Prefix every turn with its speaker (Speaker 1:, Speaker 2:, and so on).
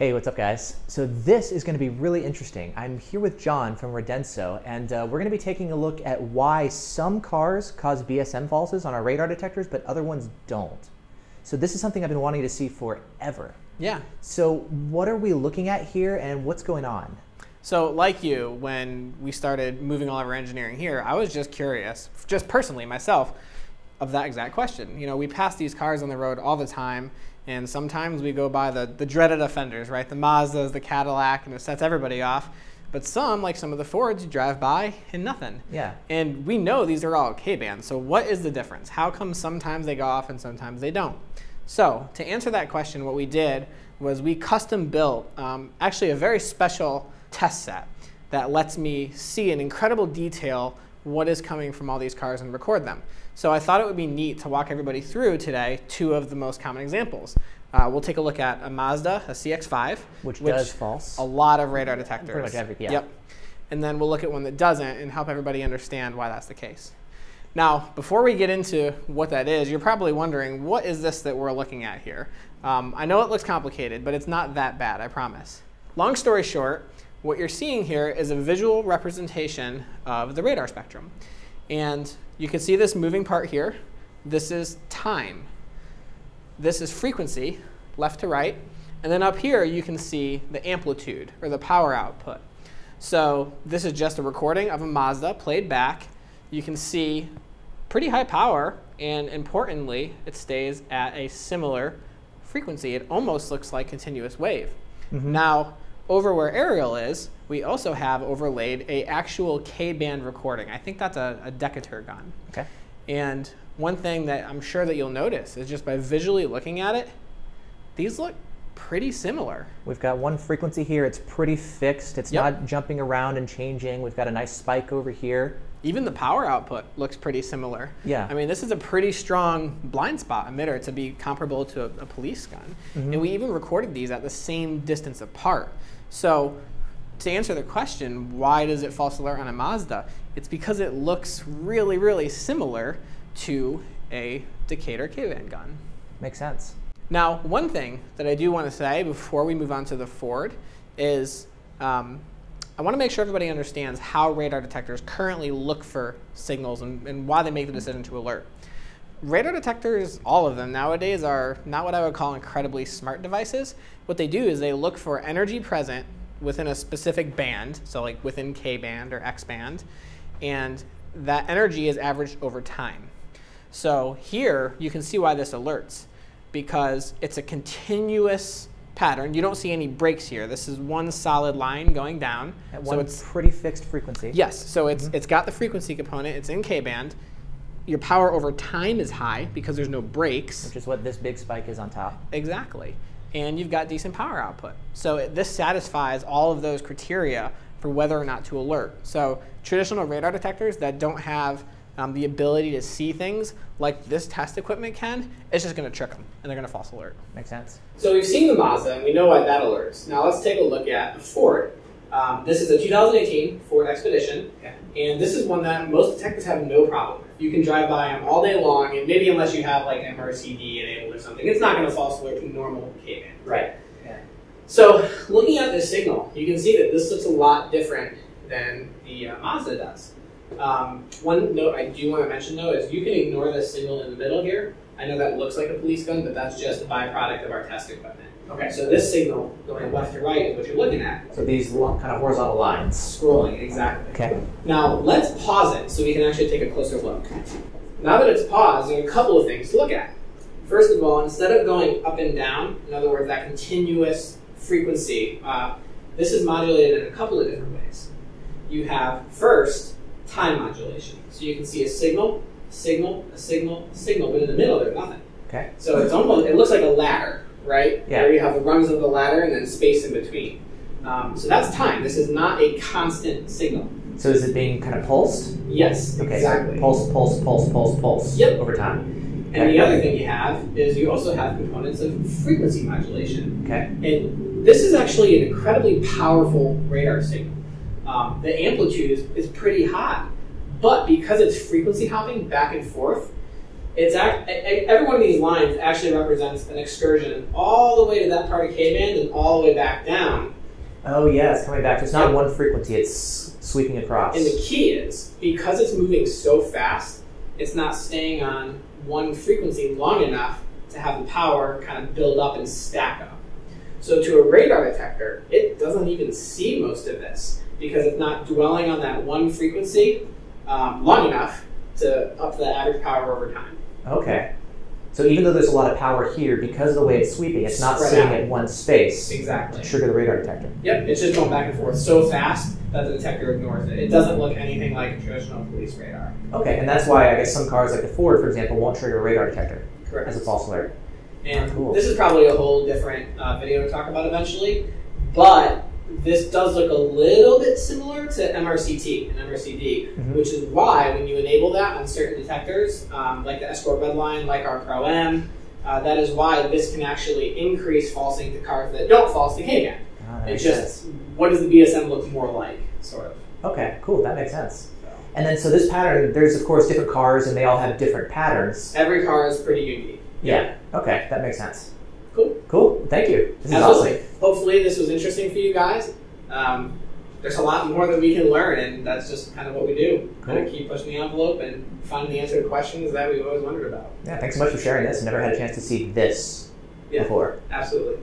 Speaker 1: Hey, what's up, guys? So this is going to be really interesting. I'm here with John from Radenso, and uh, we're going to be taking a look at why some cars cause BSM falses on our radar detectors, but other ones don't. So this is something I've been wanting to see forever.
Speaker 2: Yeah.
Speaker 1: So what are we looking at here, and what's going on?
Speaker 2: So, like you, when we started moving all of our engineering here, I was just curious, just personally myself, of that exact question. You know, we pass these cars on the road all the time, and sometimes we go by the, the dreaded offenders, right? The Mazdas, the Cadillac, and it sets everybody off. But some, like some of the Fords, you drive by and nothing.
Speaker 1: Yeah.
Speaker 2: And we know these are all K-bands. So what is the difference? How come sometimes they go off and sometimes they don't? So to answer that question, what we did was we custom built um, actually a very special test set that lets me see in incredible detail what is coming from all these cars and record them. So I thought it would be neat to walk everybody through today two of the most common examples. Uh, we'll take a look at a Mazda, a CX-5.
Speaker 1: Which, which does false.
Speaker 2: A lot of radar detectors.
Speaker 1: Pretty much every, yeah.
Speaker 2: Yep. And then we'll look at one that doesn't and help everybody understand why that's the case. Now, before we get into what that is, you're probably wondering, what is this that we're looking at here? Um, I know it looks complicated, but it's not that bad, I promise. Long story short, what you're seeing here is a visual representation of the radar spectrum. And you can see this moving part here. This is time. This is frequency, left to right. And then up here, you can see the amplitude, or the power output. So this is just a recording of a Mazda played back. You can see pretty high power, and importantly, it stays at a similar frequency. It almost looks like continuous wave. Mm -hmm. Now, over where Ariel is, we also have overlaid a actual K-band recording. I think that's a, a Decatur gun.
Speaker 1: Okay.
Speaker 2: And one thing that I'm sure that you'll notice is just by visually looking at it, these look pretty similar.
Speaker 1: We've got one frequency here. It's pretty fixed. It's yep. not jumping around and changing. We've got a nice spike over here.
Speaker 2: Even the power output looks pretty similar.
Speaker 1: Yeah.
Speaker 2: I mean, this is a pretty strong blind spot emitter to be comparable to a, a police gun. Mm -hmm. And we even recorded these at the same distance apart. So to answer the question, why does it false alert on a Mazda? It's because it looks really, really similar to a Decatur K-band gun.
Speaker 1: Makes sense.
Speaker 2: Now, one thing that I do want to say before we move on to the Ford is um, I want to make sure everybody understands how radar detectors currently look for signals and, and why they make the decision to alert. Radar detectors, all of them nowadays, are not what I would call incredibly smart devices. What they do is they look for energy present within a specific band, so like within K band or X band, and that energy is averaged over time. So here you can see why this alerts because it's a continuous pattern. You don't see any breaks here. This is one solid line going down.
Speaker 1: At one so it's pretty fixed frequency.
Speaker 2: Yes, so it's, mm -hmm. it's got the frequency component, it's in K band, your power over time is high because there's no breaks.
Speaker 1: Which is what this big spike is on top.
Speaker 2: Exactly. And you've got decent power output. So it, this satisfies all of those criteria for whether or not to alert. So traditional radar detectors that don't have um, the ability to see things like this test equipment can, it's just going to trick them, and they're going to false alert.
Speaker 1: Makes sense.
Speaker 2: So we've seen the Mazda, and we know why that alerts. Now let's take a look at the Ford. Um, this is a 2018 Ford Expedition, and this is one that most detectives have no problem with. You can drive by them all day long, and maybe unless you have like MRCD enabled or something, it's not going to false alert to normal K-band.
Speaker 1: Right. Yeah.
Speaker 2: So looking at this signal, you can see that this looks a lot different than the uh, Mazda does. Um, one note I do want to mention though is you can ignore this signal in the middle here. I know that looks like a police gun, but that's just a byproduct of our test equipment. Okay, so this signal going left to right is what you're looking at.
Speaker 1: So these kind of horizontal lines.
Speaker 2: Scrolling, exactly.
Speaker 1: Okay.
Speaker 2: Now let's pause it so we can actually take a closer look. Now that it's paused, there are a couple of things to look at. First of all, instead of going up and down, in other words, that continuous frequency, uh, this is modulated in a couple of different ways. You have first time modulation. So you can see a signal, signal, a signal, signal, but in the middle there's nothing.
Speaker 1: Okay.
Speaker 2: So it's almost it looks like a ladder right?
Speaker 1: Yeah.
Speaker 2: Where you have the rungs of the ladder and then space in between. Um, so that's time. This is not a constant signal.
Speaker 1: So is it being kind of pulsed?
Speaker 2: Yes,
Speaker 1: okay,
Speaker 2: exactly.
Speaker 1: So pulse, pulse, pulse, pulse, pulse.
Speaker 2: Yep.
Speaker 1: Over time.
Speaker 2: And okay. the other thing you have is you also have components of frequency modulation.
Speaker 1: Okay.
Speaker 2: And this is actually an incredibly powerful radar signal. Um, the amplitude is, is pretty high, but because it's frequency hopping back and forth, It's act, every one of these lines actually represents an excursion all the way to that part of K-band and all the way back down.
Speaker 1: Oh yeah, it's coming back. It's not one frequency; it's sweeping across.
Speaker 2: And the key is because it's moving so fast, it's not staying on one frequency long enough to have the power kind of build up and stack up. So to a radar detector, it doesn't even see most of this because it's not dwelling on that one frequency um, long enough to up the average power over time.
Speaker 1: Okay. So even though there's a lot of power here, because of the way it's sweeping, it's not
Speaker 2: Spread
Speaker 1: sitting
Speaker 2: out.
Speaker 1: at one space
Speaker 2: Exactly.
Speaker 1: to trigger the radar detector.
Speaker 2: Yep, it's just going back and forth so fast that the detector ignores it. It doesn't look anything like a traditional police radar.
Speaker 1: Okay, and that's why I guess some cars, like the Ford, for example, won't trigger a radar detector
Speaker 2: Correct.
Speaker 1: as a false alert.
Speaker 2: And
Speaker 1: Cool.
Speaker 2: this is probably a whole different uh, video to talk about eventually, but this does look a little bit similar to MRCT and MRCD,
Speaker 1: Mhm.
Speaker 2: which is why when you enable that on certain detectors, um, like the Escort Redline, like our Pro M, uh, that is why this can actually increase falsing to cars that don't false to K-band.
Speaker 1: Ah,
Speaker 2: It's just what does the BSM look more like, sort of.
Speaker 1: Okay, cool. That makes sense. And then, so this pattern, there's of course different cars, and they all have different patterns.
Speaker 2: every car is pretty unique.
Speaker 1: Yeah. Okay, that makes sense.
Speaker 2: Cool.
Speaker 1: Cool. Thank you. This is
Speaker 2: Absolutely.
Speaker 1: awesome.
Speaker 2: Hopefully, this was interesting for you guys. Um, there's a lot more that we can learn, and that's just kind of what we do kind of keep pushing the envelope and finding the answer to questions that we've always wondered about.
Speaker 1: Yeah. Thanks so much for sharing this. Never had a chance to see this
Speaker 2: Yeah.
Speaker 1: before.
Speaker 2: Absolutely.